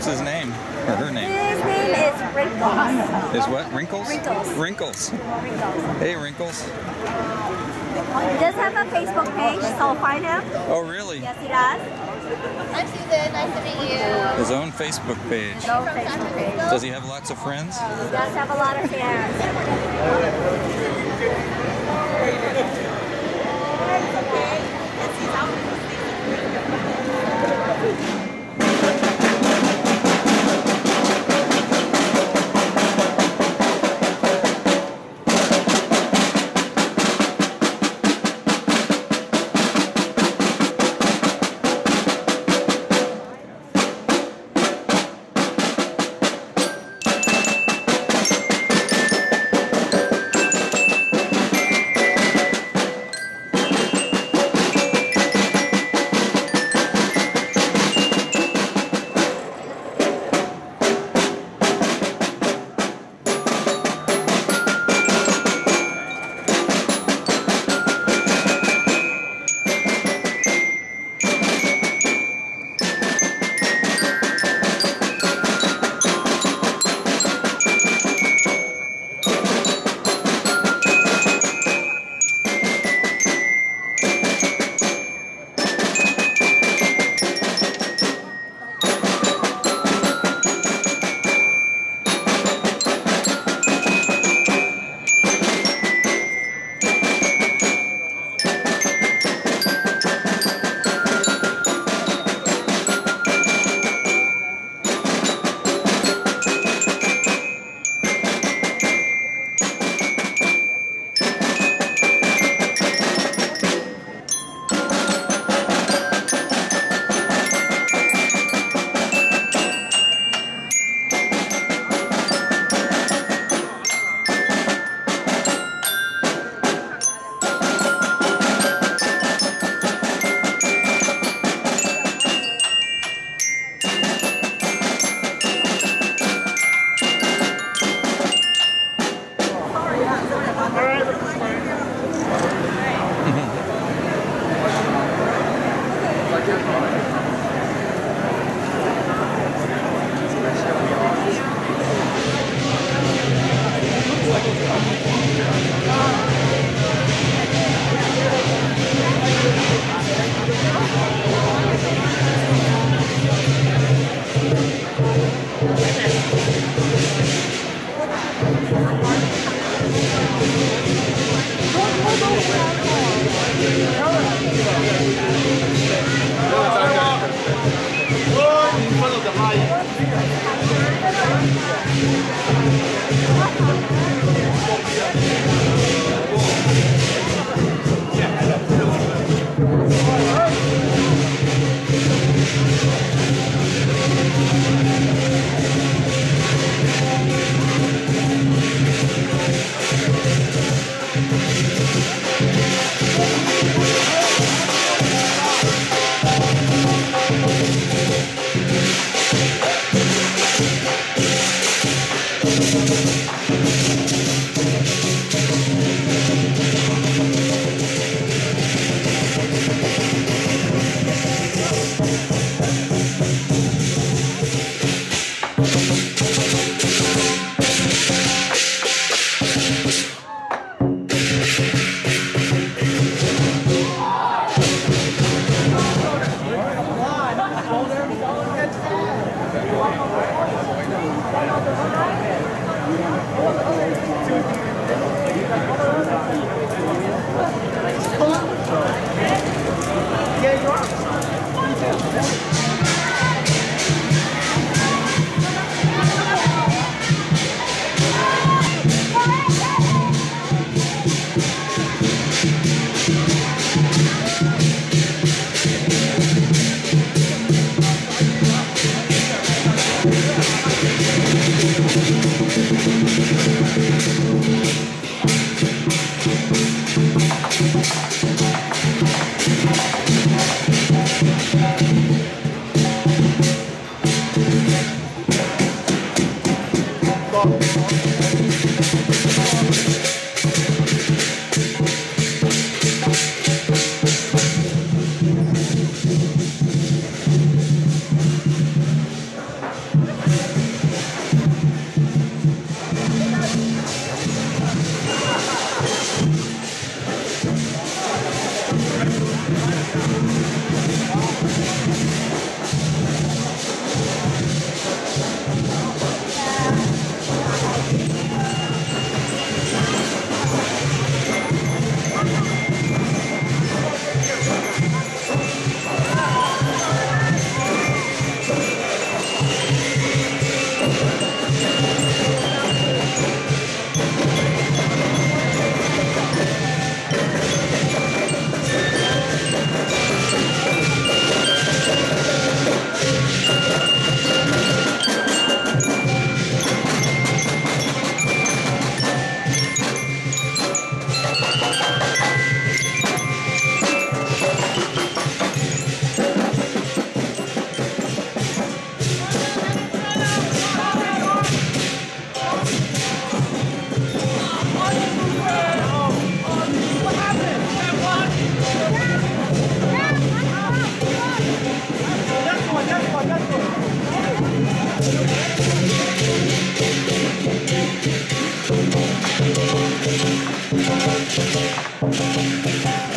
What's his name? Or her name? His name is Wrinkles. Is what? Wrinkles? Wrinkles. Wrinkles. Wrinkles. Hey, Wrinkles. He does have a Facebook page, so find him. Oh, really? Yes, he does. I'm Susan. Nice to meet you. His own Facebook page. His own Facebook page. Does he have lots of friends? He does have a lot of fans. Thank ball. Thank you.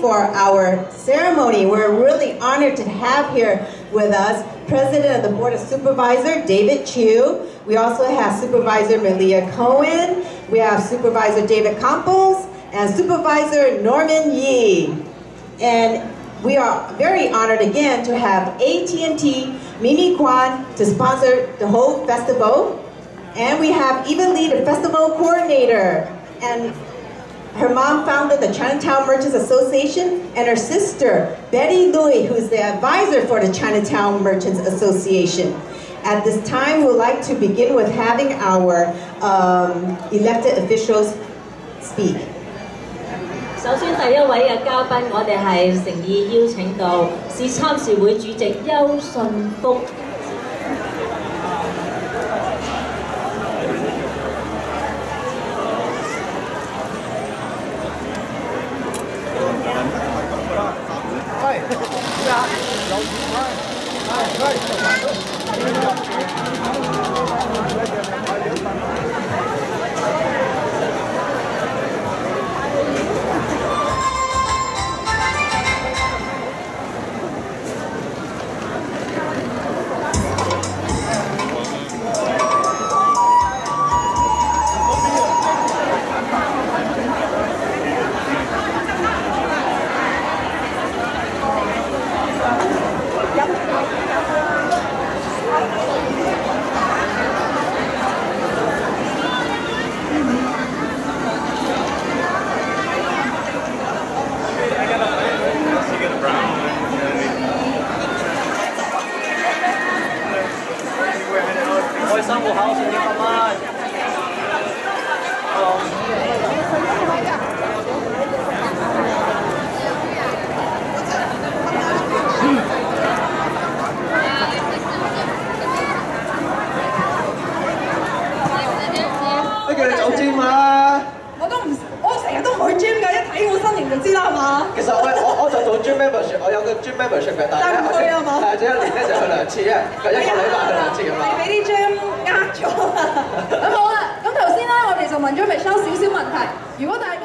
For our ceremony. We're really honored to have here with us President of the Board of Supervisor, David Chiu. We also have Supervisor Malia Cohen. We have Supervisor David Campos and Supervisor Norman Yee. And we are very honored again to have AT&T Mimi Kwan to sponsor the whole festival. And we have Eva Lee, the festival coordinator. And her mom founded the Chinatown Merchants Association, and her sister, Betty Louie, who's the advisor for the Chinatown Merchants Association. At this time, we'd like to begin with having our um, elected officials speak. 首先第一位嘅嘉宾，我哋系诚意邀请到市参事会主席邱信福。 Hayır. 開心個考試點咁啊？不叫你走 gym 嘛？我都唔，我成日都唔去 gym 㗎，一睇我身形就知啦，係嘛？其實我 我我就做 gym membership，我有個 gym membership 嘅，但係但唔去啊嘛係即係一年咧就去兩次啫，一個禮拜去兩次咁你啊。俾啲 gym 呃咗啦。咁好啦，咁頭先咧，我哋就問咗 Michelle 少少問題。如果大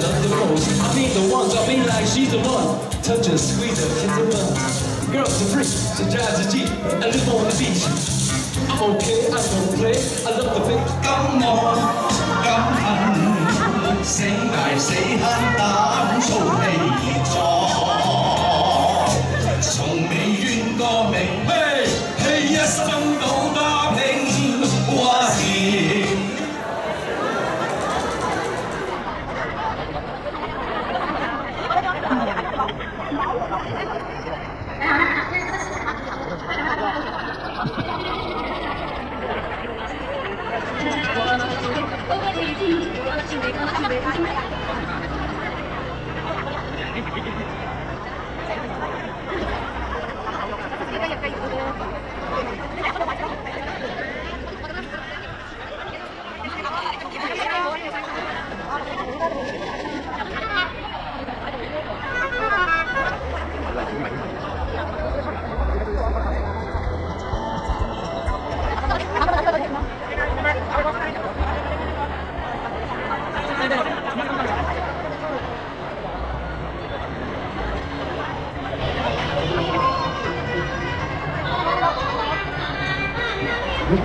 love the most. I mean the ones, I mean like she's the one. Touch her, squeeze her, kiss her butt. Girls are free, she drives a Jeep, I live on the beach. I'm okay, I'm gonna play, I love the beat. 金爱金恨，死挨死慳胆粗气壮， Hindi, hindi, hindi.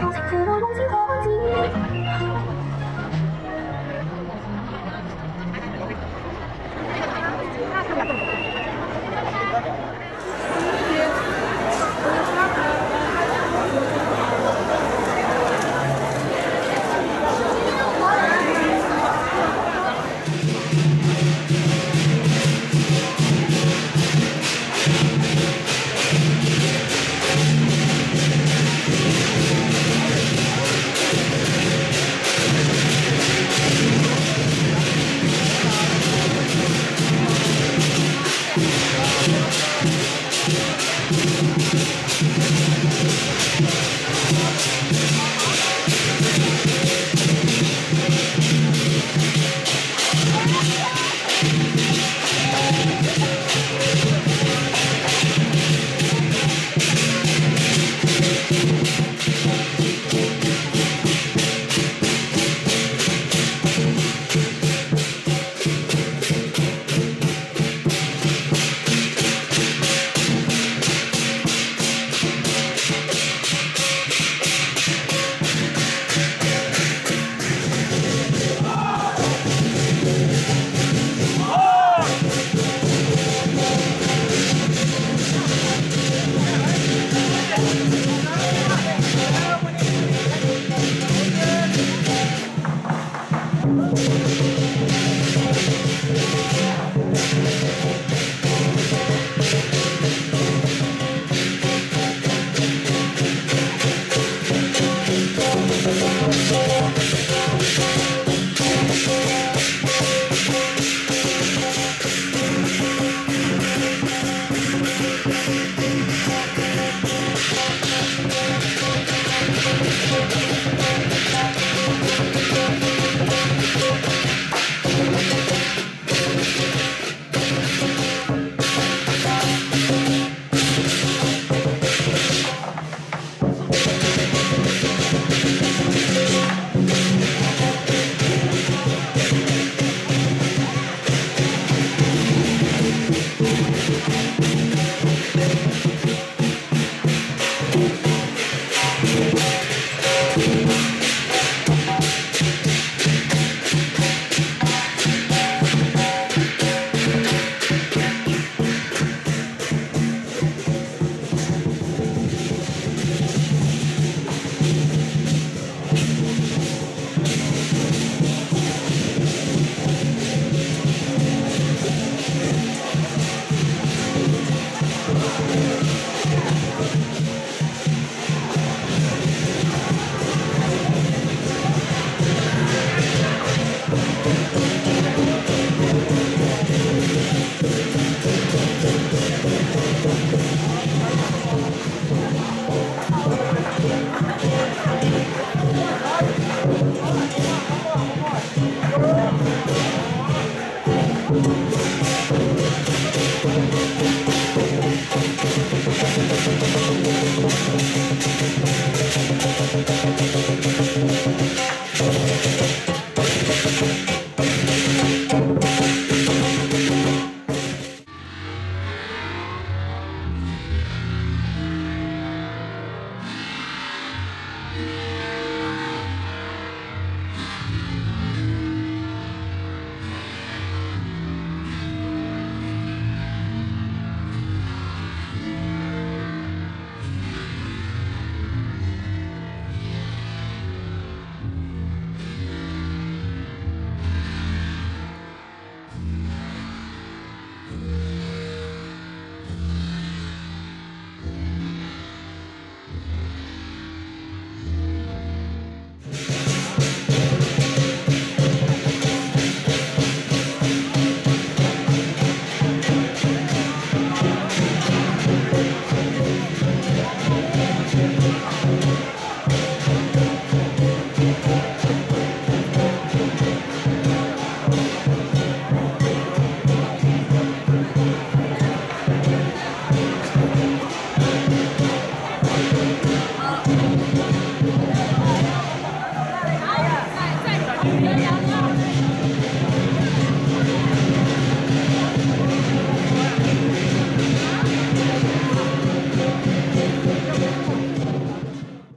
风情似乱，梦境恍惚。